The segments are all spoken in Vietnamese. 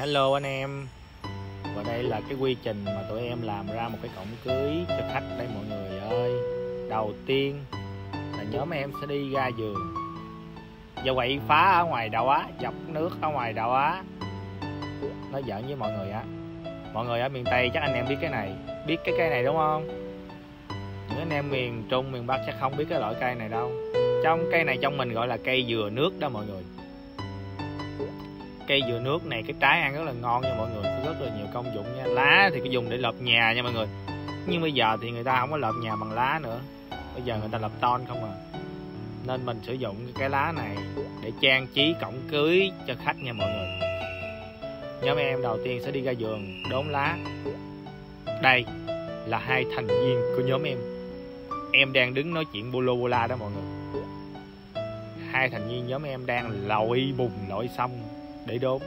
Hello anh em. Và đây là cái quy trình mà tụi em làm ra một cái cổng cưới cho khách đây mọi người ơi. Đầu tiên là nhóm em sẽ đi ra giường. Và quậy phá ở ngoài đầu á dọc nước ở ngoài đầu á. Nó giỡn với mọi người á. Mọi người ở miền Tây chắc anh em biết cái này. Biết cái cây này đúng không? Những anh em miền Trung, miền Bắc chắc không biết cái loại cây này đâu. Trong cây này trong mình gọi là cây dừa nước đó mọi người cây dừa nước này, cái trái ăn rất là ngon nha mọi người, có rất là nhiều công dụng nha. Lá thì cứ dùng để lợp nhà nha mọi người. Nhưng bây giờ thì người ta không có lợp nhà bằng lá nữa. Bây giờ người ta lợp ton không à. Nên mình sử dụng cái lá này để trang trí cổng cưới cho khách nha mọi người. Nhóm em đầu tiên sẽ đi ra giường, đốn lá. Đây là hai thành viên của nhóm em. Em đang đứng nói chuyện bô lô la đó mọi người. Hai thành viên nhóm em đang lội bùn lội sông để đốn.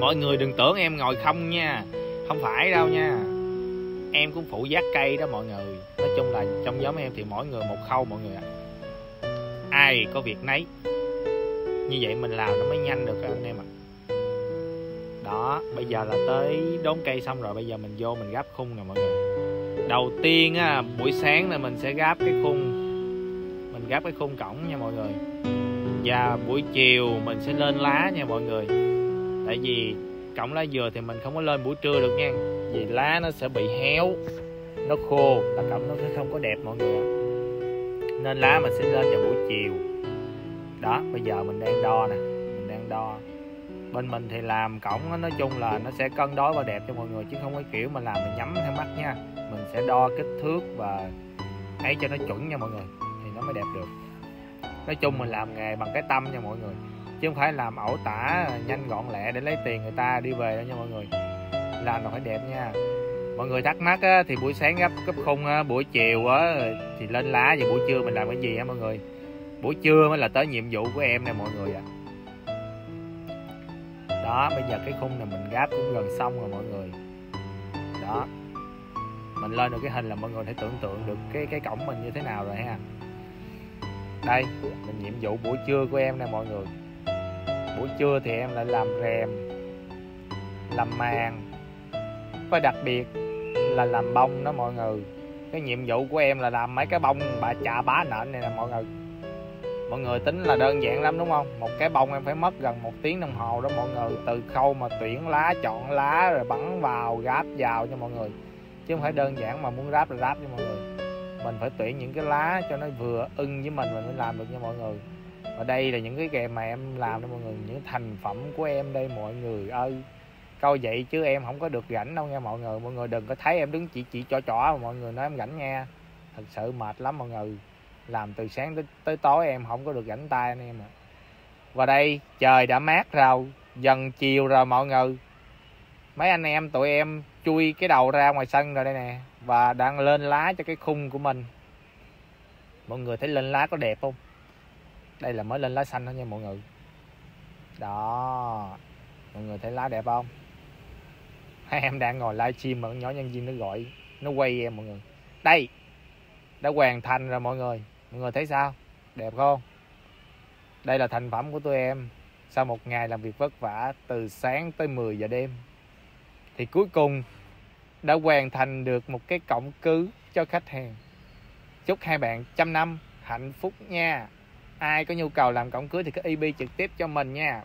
Mọi người đừng tưởng em ngồi không nha. Không phải đâu nha. Em cũng phụ giác cây đó mọi người. Nói chung là trong nhóm em thì mỗi người một khâu mọi người ạ. Ai có việc nấy. Như vậy mình làm nó mới nhanh được anh em ạ. Đó, bây giờ là tới đốn cây xong rồi, bây giờ mình vô mình gáp khung nè mọi người. Đầu tiên á, buổi sáng là mình sẽ gáp cái khung. Mình gáp cái khung cổng nha mọi người và buổi chiều mình sẽ lên lá nha mọi người. Tại vì cọng lá dừa thì mình không có lên buổi trưa được nha. Vì lá nó sẽ bị héo, nó khô, là cọng nó sẽ không có đẹp mọi người nên lá mình sẽ lên vào buổi chiều. Đó, bây giờ mình đang đo nè, mình đang đo. Bên mình thì làm cổng nói chung là nó sẽ cân đối và đẹp cho mọi người, chứ không có kiểu mà làm mình nhắm theo mắt nha. Mình sẽ đo kích thước và ấy cho nó chuẩn nha mọi người, thì nó mới đẹp được nói chung mình làm nghề bằng cái tâm nha mọi người. Chứ không phải làm ẩu tả nhanh gọn lẹ để lấy tiền người ta đi về đâu nha mọi người. Làm là phải đẹp nha. Mọi người thắc mắc á, thì buổi sáng gấp gấp khung á, buổi chiều á, thì lên lá và buổi trưa mình làm cái gì á mọi người? Buổi trưa mới là tới nhiệm vụ của em nè mọi người ạ. Đó bây giờ cái khung này mình gáp cũng gần xong rồi mọi người. Đó. Mình lên được cái hình là mọi người thể tưởng tượng được cái cái cổng mình như thế nào rồi ha đây là nhiệm vụ buổi trưa của em nè mọi người. Buổi trưa thì em lại làm rèm, làm màn. Và đặc biệt là làm bông đó mọi người. Cái nhiệm vụ của em là làm mấy cái bông bà chà bá nện này nè mọi người. Mọi người tính là đơn giản lắm đúng không? Một cái bông em phải mất gần một tiếng đồng hồ đó mọi người. Từ khâu mà tuyển lá, chọn lá, rồi bắn vào, ráp vào cho mọi người. Chứ không phải đơn giản mà muốn ráp là ráp cho mọi người mình phải tuyển những cái lá cho nó vừa ưng với mình mình mới làm được nha mọi người. Và đây là những cái kèm mà em làm đó mọi người những thành phẩm của em đây mọi người ơi. Câu vậy chứ em không có được rảnh đâu nha mọi người. Mọi người đừng có thấy em đứng chỉ chỉ cho trỏ mà mọi người nói em rảnh nha. Thật sự mệt lắm mọi người. Làm từ sáng tới, tới tối em không có được rảnh tay anh em ạ. Và đây trời đã mát rồi dần chiều rồi mọi người mấy anh em, tụi em chui cái đầu ra ngoài sân rồi đây nè, và đang lên lá cho cái khung của mình. Mọi người thấy lên lá có đẹp không? Đây là mới lên lá xanh thôi nha mọi người. Đó, mọi người thấy lá đẹp không? Hai em đang ngồi livestream mà nhỏ nhân viên nó gọi, nó quay em mọi người. Đây, đã hoàn thành rồi mọi người. Mọi người thấy sao? Đẹp không? Đây là thành phẩm của tụi em. Sau một ngày làm việc vất vả từ sáng tới 10 giờ đêm thì cuối cùng đã hoàn thành được một cái cổng cứ cho khách hàng. Chúc hai bạn trăm năm hạnh phúc nha. Ai có nhu cầu làm cổng cưới thì cứ ib trực tiếp cho mình nha.